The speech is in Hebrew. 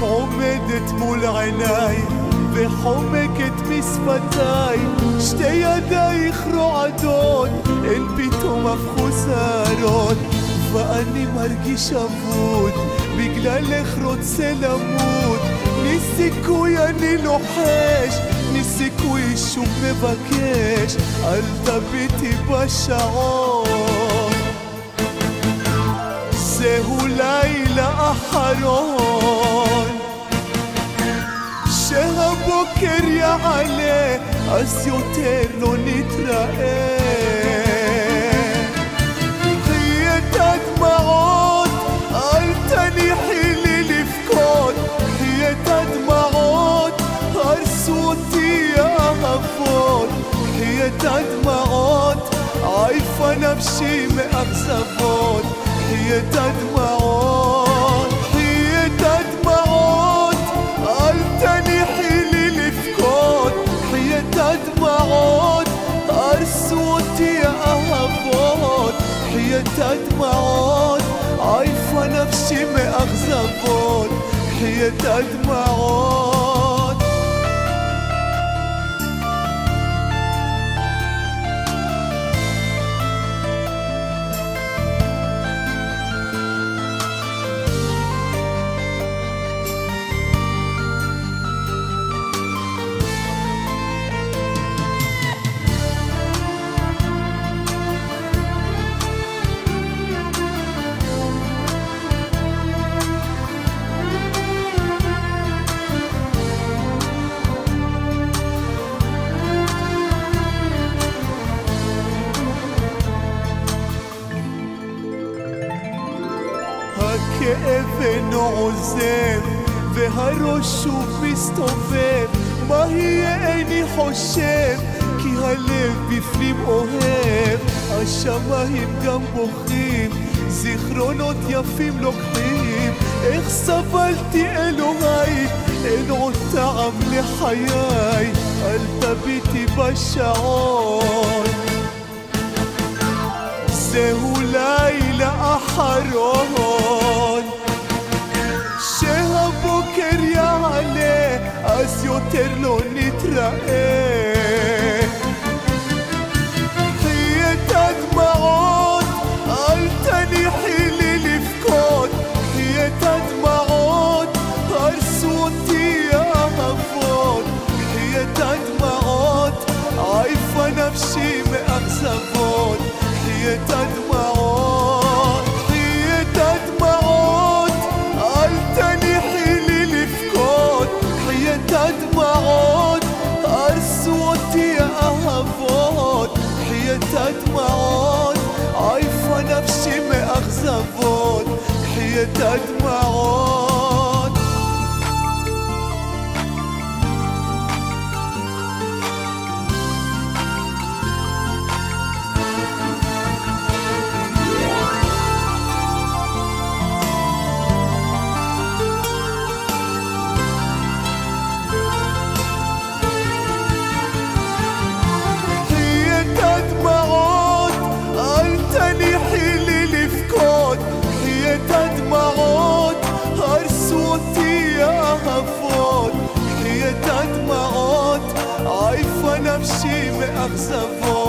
עומדת מול עיניי וחומקת משפתיי שתי ידייך רועדות הן פתאום הפכו שערות. ואני מרגיש אבוד בגללך רוצה למות. תני סיכוי אני לוחש תני סיכוי שוב מבקש. אל תביטי בשעון. זהו לילה אחרון سكر يا علي عزيو تيرلو نترقي حياتك معود تاني حيلي لفكود حياتك معود قال صوتي يا هفود حياتك معود عايفة نمشي مأخزفود حياتك معود האהבות קחי את הדמעות עייפה נפשי מאכזבות קחי אינו עוזב והראש שוב מסתובב. מה יהיה איני חושב כי הלב בפנים אוהב. השמיים גם בוכים זיכרונות יפים לוקחים. איך סבלתי אלוהי אין עוד טעם לחיי אל תביטי בשעון. זהו לילה אחרון io terlo ni trae הדמעות עייפה נפשי מאכזבות את הדמעות the voice.